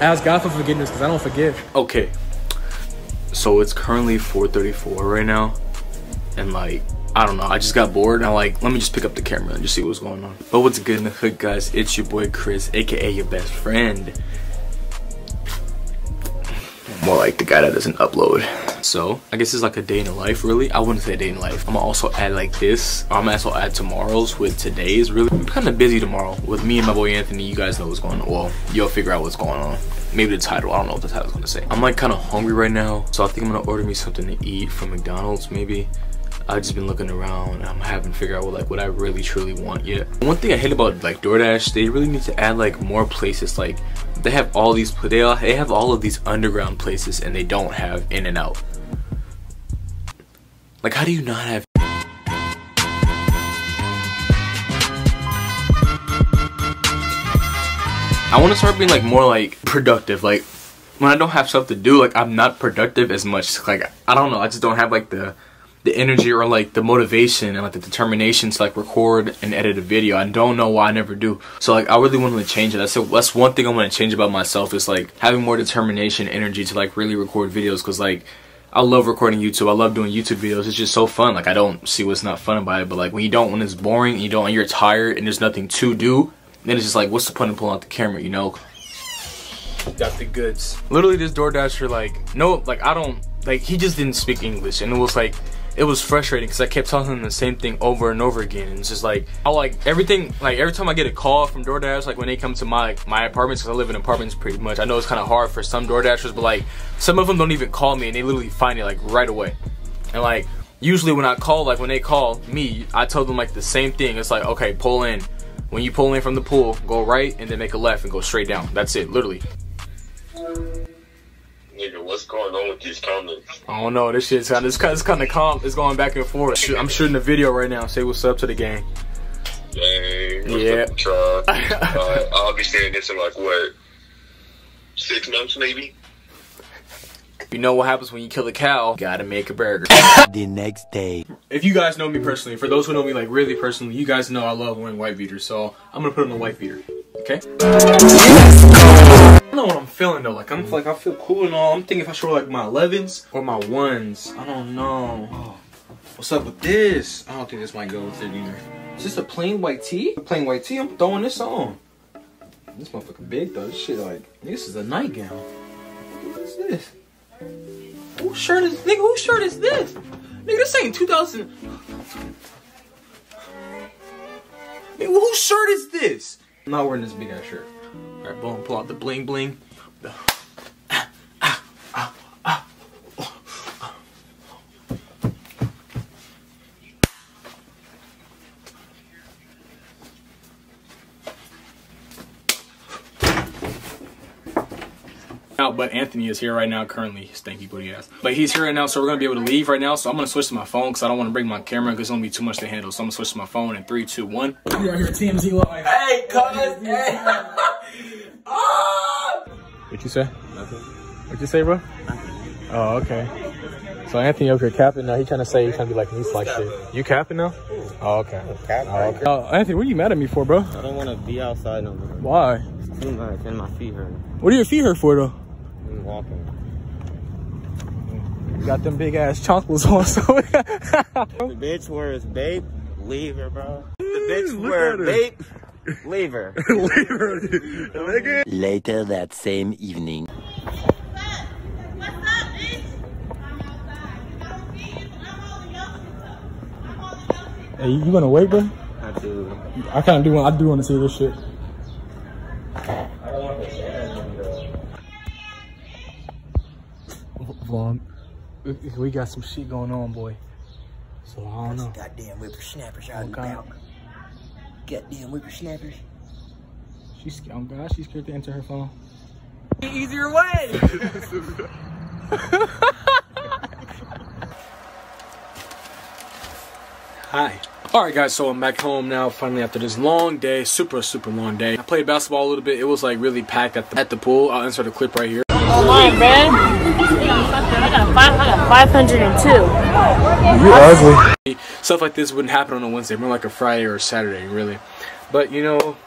Ask God for forgiveness because I don't forgive. Okay. So it's currently 4:34 right now, and like I don't know. I just got bored. And I'm like, let me just pick up the camera and just see what's going on. But what's good in the hood, guys? It's your boy Chris, aka your best friend. More like the guy that doesn't upload. So I guess it's like a day in life, really. I wouldn't say day in life. I'm gonna also add like this. I'm gonna also add tomorrow's with today's. Really, I'm kind of busy tomorrow with me and my boy Anthony. You guys know what's going on. Well, you'll figure out what's going on. Maybe the title. I don't know what the title's gonna say. I'm like kind of hungry right now, so I think I'm gonna order me something to eat from McDonald's, maybe. I've just been looking around and I'm having to figure out what like what I really truly want yet. One thing I hate about like DoorDash, they really need to add like more places. Like they have all these they all, they have all of these underground places and they don't have In-N-Out. Like how do you not have I want to start being like more like productive. Like when I don't have stuff to do, like I'm not productive as much. Like I don't know, I just don't have like the the energy or like the motivation and like the determination to like record and edit a video. I don't know why I never do. So like I really want to change it. That's that's one thing I want to change about myself is like having more determination, energy to like really record videos because like I love recording YouTube. I love doing YouTube videos. It's just so fun. Like I don't see what's not fun about it. But like when you don't, when it's boring, you don't, and you're tired and there's nothing to do, then it's just like, what's the point of pulling out the camera? You know. Got the goods. Literally, this DoorDasher like no, like I don't like he just didn't speak English, and it was like it was frustrating because I kept telling him the same thing over and over again. And it's just like I like everything. Like every time I get a call from DoorDash, like when they come to my my apartments, because I live in apartments pretty much. I know it's kind of hard for some DoorDashers, but like some of them don't even call me and they literally find it like right away. And like usually when I call, like when they call me, I tell them like the same thing. It's like okay, pull in. When you pull in from the pool, go right and then make a left and go straight down. That's it, literally. Nigga, what's going on with these comments? I don't know. This shit's kind of, it's kind of calm. It's going back and forth. I'm shooting a video right now. Say what's up to the gang. Dang, Yeah. up, uh, I'll be saying this in like what, six months maybe? You know what happens when you kill a cow? Gotta make a burger. The next day. If you guys know me personally, for those who know me like really personally, you guys know I love wearing white beaters. So I'm gonna put on a white beater. Okay. I don't know what I'm feeling though. Like I'm mm. like I feel cool and all. I'm thinking if I should wear like my 11s or my ones. I don't know. What's up with this? I don't think this might go with it either. Is this a plain white tee? A plain white tee. I'm throwing this on. This motherfucker big though. This shit like this is a nightgown. What is this? Whose shirt is nigga? Whose shirt is this? Nigga, this ain't 2000. Nigga, whose shirt is this? I'm not wearing this big ass shirt. All right, boom. Pull out the bling bling. The- Now, but Anthony is here right now, currently. Stinky booty ass. But he's here right now, so we're gonna be able to leave right now. So I'm gonna switch to my phone because I don't want to bring my camera because it's gonna be too much to handle. So I'm gonna switch to my phone in three, two, one. We are here, TMZ live. Hey, cuz. Hey. What you say? Nothing. What you say, bro? Oh, okay. So Anthony up here capping now. He trying to say he trying to be like me like shit. You capping now? Oh, okay. Oh, okay. Uh, Anthony, what are you mad at me for, bro? I don't want to be outside no more. Why? It's too much and my feet hurt. What are your feet hurt for, though? I'm walking. You got them big ass chanclas on, so. The bitch wears babe, leave her, bro. The bitch Look wear at her. leave her. Later that same evening. hey, you gonna wait, bro? I do. I kind of do want. I do want to see this shit. Vaughn, we- we got some shit going on, boy. So I don't know. Goddamn whippersnappers out Okay. and about. Goddamn whippersnappers. She's oh god, she's scared to enter her phone. The Easier way. Hi. Alright guys, so I'm back home now finally after this long day, super super long day. I played basketball a little bit. It was like really packed at the, at the pool. I'll insert a clip right here. Oh, Online, man. I got, five, I got 502. You ugly. Stuff like this wouldn't happen on a Wednesday, more like a Friday or a Saturday, really. But you know,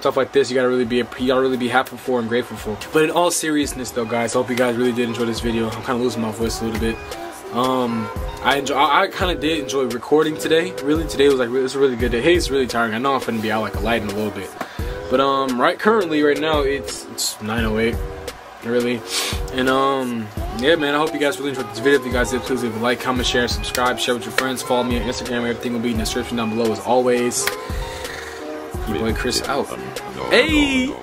stuff like this, you gotta really be you gotta really be happy for and grateful for. But in all seriousness, though, guys, I hope you guys really did enjoy this video. I'm kind of losing my voice a little bit. Um, I enjoy. I, I kind of did enjoy recording today. Really, today was like it was a really good day. Hey, it's really tiring. I know I'm gonna be out like a light in a little bit, but um, right currently, right now, it's it's 9:08 really. And um, yeah, man, I hope you guys really enjoyed this video. If you guys did, please leave a like, comment, share, subscribe, share with your friends, follow me on Instagram. Everything will be in the description down below as always. Your boy Chris out. Hey.